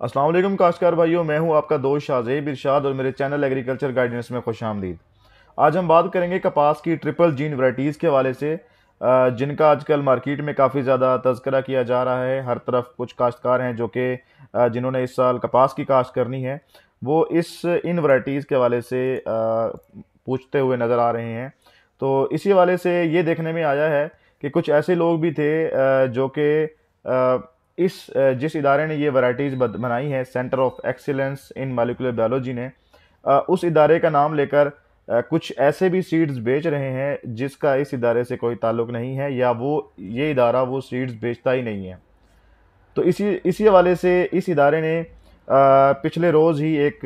अस्सलाम वालेकुम काश्तकार भाइयों, मैं हूँ आपका दोस्त शाहजेब इरशाद और मेरे चैनल एग्रीकल्चर गाइडेंस में खुश आमदीद। आज हम बात करेंगे कपास की ट्रिपल जीन वराइटीज़ के हवाले से जिनका आजकल मार्केट में काफ़ी ज़्यादा तस्करा किया जा रहा है। हर तरफ़ कुछ काश्तकार हैं जो कि जिन्होंने इस साल कपास की काश्त करनी है। वो इस, इन वराइटीज़ के हवाले से पूछते हुए नज़र आ रहे हैं। तो इसी हवाले से ये देखने में आया है कि कुछ ऐसे लोग भी थे जो कि इस जिस इदारे ने ये वैराइटीज़ बनाई है centre of excellence in molecular biology ने उस इदारे का नाम लेकर कुछ ऐसे भी सीड्स बेच रहे हैं जिसका इस इदारे से कोई ताल्लुक़ नहीं है या वो, ये इदारा वो सीड्स बेचता ही नहीं है। तो इसी इसी हवाले से इस इदारे ने पिछले रोज़ ही एक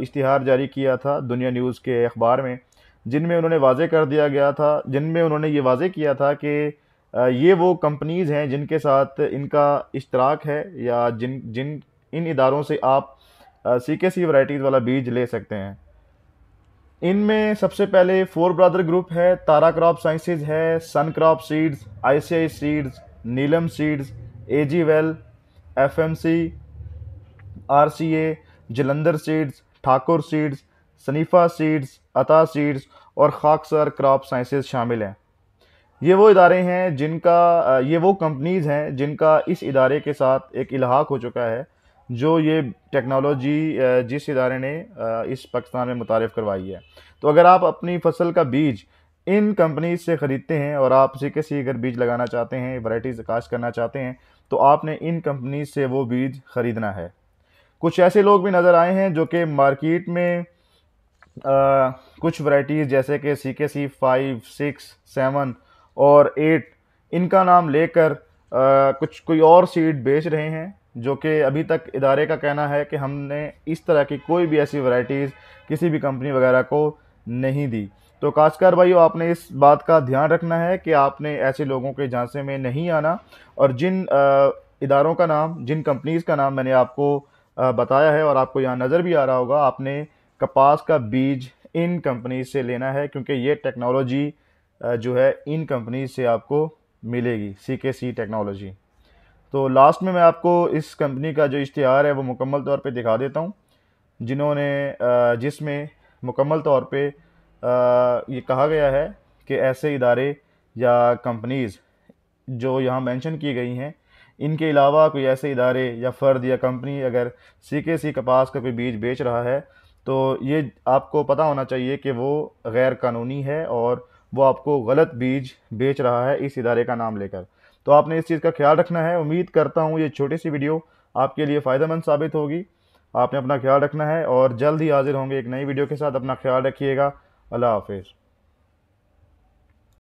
इश्तिहार जारी किया था दुनिया न्यूज़ के अखबार में, जिनमें उन्होंने वाजे कर दिया गया था, जिनमें उन्होंने ये वाजे किया था कि ये वो कंपनीज़ हैं जिनके साथ इनका इश्तराक है या जिन जिन, इन इदारों से आप सी के सी वराइटीज़ वाला बीज ले सकते हैं। इनमें सबसे पहले फोर ब्रदर ग्रुप है तारा क्रॉप साइंसेज है Sun crop seeds I seeds Neelam seeds A G well F M C R C A Jalandhar seeds Thakur seeds सनीफा seeds अता सीड्स और खाकसर क्रॉप साइंसेज शामिल हैं। ये वो इदारे हैं जिनका ये वो कंपनीज़ हैं जिनका इस इदारे के साथ एक इलाहाक हो चुका है जो ये टेक्नोलॉजी जिस इदारे ने इस पाकिस्तान में मुतारफ़ करवाई है। तो अगर आप अपनी फ़सल का बीज इन कंपनीज़ से ख़रीदते हैं और आप सी के सी अगर बीज लगाना चाहते हैं वैराइटीज़ काश करना चाहते हैं तो आपने इन कंपनीज़ से वो बीज ख़रीदना है। कुछ ऐसे लोग भी नज़र आए हैं जो कि मार्केट में आ, कुछ वराइटीज़ जैसे कि C K C five six seven और एट इनका नाम लेकर कुछ, कोई और सीड बेच रहे हैं, जो कि अभी तक इदारे का कहना है कि हमने इस तरह की कोई भी ऐसी वैरायटीज़ किसी भी कंपनी वगैरह को नहीं दी। तो काशकार भाइयों, आपने इस बात का ध्यान रखना है कि आपने ऐसे लोगों के झांसे में नहीं आना और जिन इदारों का नाम, जिन कंपनीज़ का नाम मैंने आपको बताया है और आपको यहाँ नज़र भी आ रहा होगा, आपने कपास का बीज इन कंपनीज़ से लेना है, क्योंकि ये टेक्नोलॉजी जो है इन कंपनी से आपको मिलेगी सी के सी टेक्नोलॉजी तो लास्ट में मैं आपको इस कंपनी का जो इश्तहार है, वो मुकम्मल तौर पे दिखा देता हूँ, जिन्होंने जिसमें मुकम्मल तौर पे ये कहा गया है कि ऐसे इदारे या कंपनीज़ जो यहाँ मेंशन की गई हैं, इनके अलावा कोई ऐसे इदारे या फ़र्द या कंपनी अगर सी के सी कपास का कोई बीज बेच रहा है तो ये आपको पता होना चाहिए कि वो गैर कानूनी है और वो आपको गलत बीज बेच रहा है इस इदारे का नाम लेकर। तो आपने इस चीज़ का ख्याल रखना है। उम्मीद करता हूँ ये छोटी सी वीडियो आपके लिए फ़ायदेमंद साबित होगी। आपने अपना ख्याल रखना है और जल्द ही हाजिर होंगे एक नई वीडियो के साथ। अपना ख्याल रखिएगा। अल्लाह हाफिज़।